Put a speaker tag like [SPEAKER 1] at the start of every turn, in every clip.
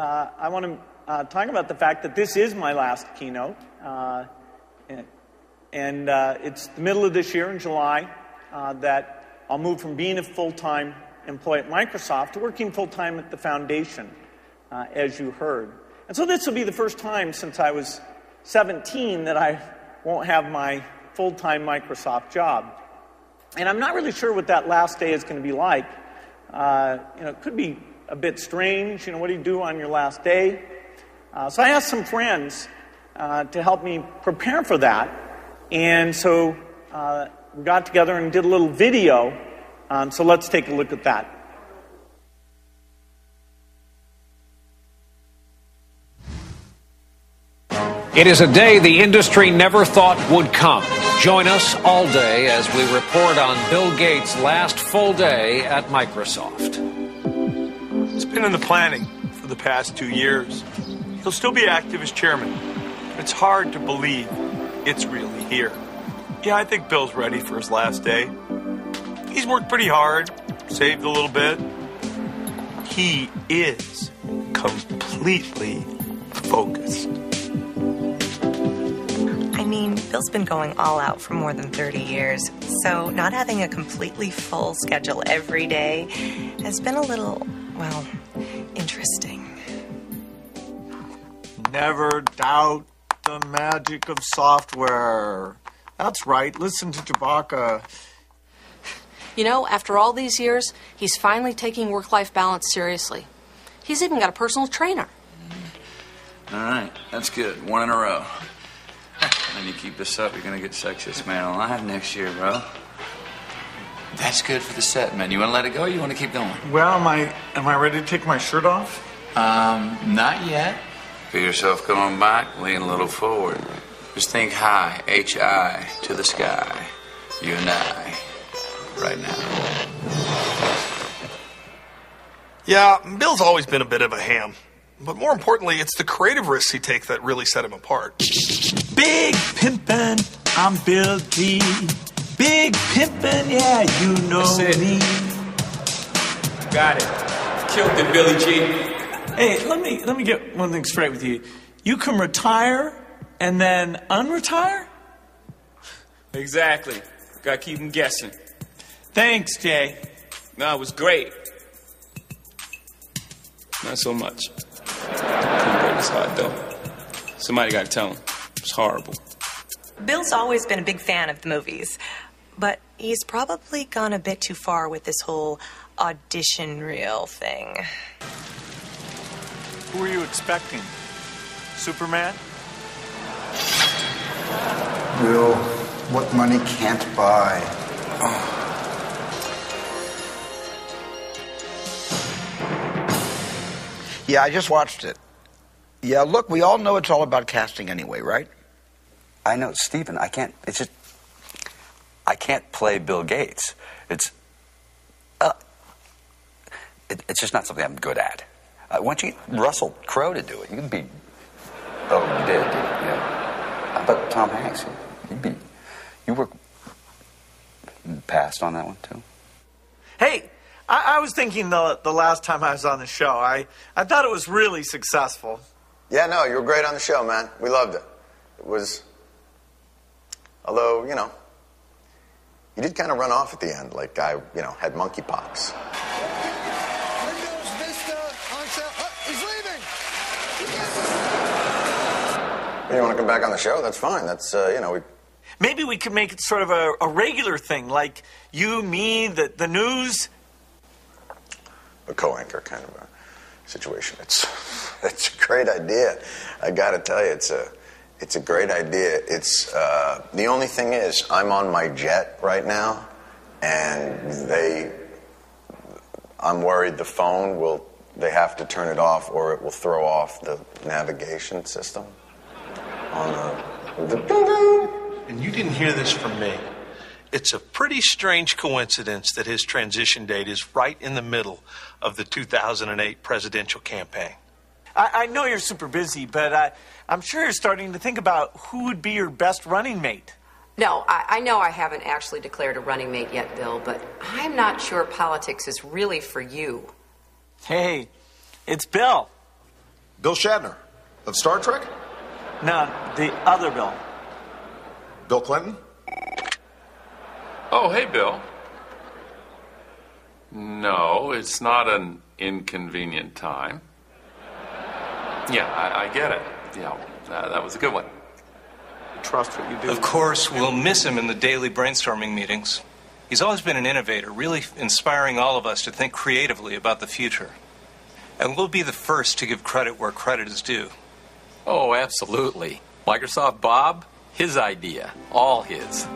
[SPEAKER 1] uh, I want to uh, talk about the fact that this is my last keynote. Uh, and and uh, it's the middle of this year in July uh, that I'll move from being a full time employee at Microsoft to working full time at the foundation, uh, as you heard. And so this will be the first time since I was 17 that I won't have my full time Microsoft job. And I'm not really sure what that last day is going to be like. You know, it could be a bit strange. You know, what do you do on your last day? Uh, so I asked some friends uh, to help me prepare for that. And so uh, we got together and did a little video. Um, so let's take a look at that.
[SPEAKER 2] It is a day the industry never thought would come. Join us all day as we report on Bill Gates' last full day at Microsoft.
[SPEAKER 3] It's been in the planning for the past two years. He'll still be active as chairman. It's hard to believe it's really here. Yeah, I think Bill's ready for his last day. He's worked pretty hard, saved a little bit. He is completely focused.
[SPEAKER 4] I mean, Bill's been going all out for more than 30 years, so not having a completely full schedule every day has been a little, well, interesting.
[SPEAKER 5] Never doubt the magic of software. That's right. Listen to Chewbacca.
[SPEAKER 6] You know, after all these years, he's finally taking work life balance seriously. He's even got a personal trainer.
[SPEAKER 7] All right, that's good. One in a row. And you keep this up, you're gonna get sexiest man alive next year, bro. That's good for the set, man. You wanna let it go or you wanna keep going?
[SPEAKER 5] Well, am I am I ready to take my shirt off?
[SPEAKER 7] Um, not yet. Feel yourself going back, lean a little forward. Just think high, H I to the sky. You and I, right now.
[SPEAKER 3] Yeah, Bill's always been a bit of a ham. But more importantly, it's the creative risks he takes that really set him apart.
[SPEAKER 5] Big pimpin', I'm Bill G. Big pimpin', yeah, you know
[SPEAKER 8] That's it.
[SPEAKER 5] me.
[SPEAKER 8] Got it. Killed it, Billy G.
[SPEAKER 5] Hey, let me let me get one thing straight with you. You can retire and then unretire?
[SPEAKER 8] Exactly. Gotta keep him guessing.
[SPEAKER 5] Thanks, Jay.
[SPEAKER 8] No, it was great. Not so much. Couldn't break his heart, though. Somebody gotta tell him. It's horrible.
[SPEAKER 4] Bill's always been a big fan of the movies, but he's probably gone a bit too far with this whole audition reel thing.
[SPEAKER 5] Who are you expecting? Superman?
[SPEAKER 9] Bill, what money can't buy. Yeah, I just watched it. Yeah, look, we all know it's all about casting anyway, right?
[SPEAKER 7] I know, Steven, I can't, it's just, I can't play Bill Gates. It's, uh, it, it's just not something I'm good at. Uh, why don't you get Russell Crowe to do it? You can be, oh, you did, did you? yeah. How about Tom Hanks? You'd be, you were passed on that one too?
[SPEAKER 5] Hey, I, I was thinking the the last time I was on the show, I, I thought it was really successful.
[SPEAKER 10] Yeah, no, you were great on the show, man. We loved it. It was, although you know, you did kind of run off at the end, like I, you know, had monkeypox.
[SPEAKER 11] Windows Vista on sale. Oh, he's leaving.
[SPEAKER 10] You want to come back on the show? That's fine. That's uh, you know, we
[SPEAKER 5] Maybe we could make it sort of a, a regular thing, like you, me, the, the news.
[SPEAKER 10] a co-anchor kind of a situation. It's it's a great idea. I got to tell you, it's a it's a great idea. It's uh, the only thing is, I'm on my jet right now, and they. I'm worried the phone will. They have to turn it off, or it will throw off the navigation system. On the, the.
[SPEAKER 3] And you didn't hear this from me. It's a pretty strange coincidence that his transition date is right in the middle of the 2008 presidential campaign.
[SPEAKER 5] I, I know you're super busy, but I, I'm sure you're starting to think about who would be your best running mate.
[SPEAKER 12] No, I, I know I haven't actually declared a running mate yet, Bill, but I'm not sure politics is really for you.
[SPEAKER 5] Hey, it's Bill. Bill Shatner of Star Trek?
[SPEAKER 1] No, the other Bill.
[SPEAKER 5] Bill Clinton?
[SPEAKER 13] Oh, hey, Bill. No, it's not an inconvenient time. Yeah, I, I get it. Yeah, uh, that was a good one.
[SPEAKER 3] Trust what you do.
[SPEAKER 14] Of course, we'll miss him in the daily brainstorming meetings. He's always been an innovator, really inspiring all of us to think creatively about the future. And we'll be the first to give credit where credit is due.
[SPEAKER 15] Oh, absolutely. Microsoft Bob, his idea, all his.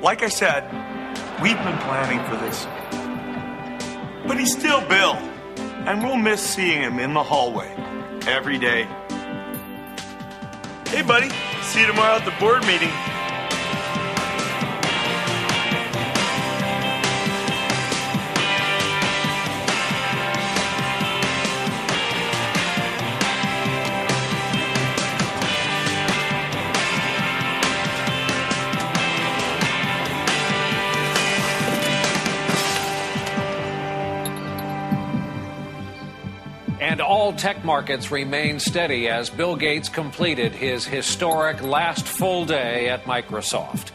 [SPEAKER 3] Like I said, we've been planning for this. But he's still Bill, and we'll miss seeing him in the hallway every day. Hey, buddy, see you tomorrow at the board meeting.
[SPEAKER 2] And all tech markets remained steady as Bill Gates completed his historic last full day at Microsoft.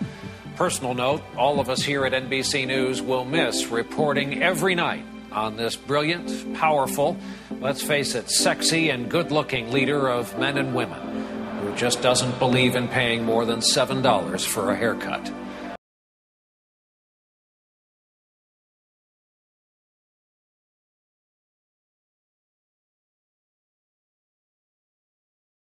[SPEAKER 2] Personal note all of us here at NBC News will miss reporting every night on this brilliant, powerful, let's face it, sexy and good looking leader of men and women who just doesn't believe in paying more than $7 for a haircut.